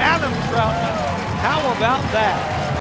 Adam Troutman. How about that?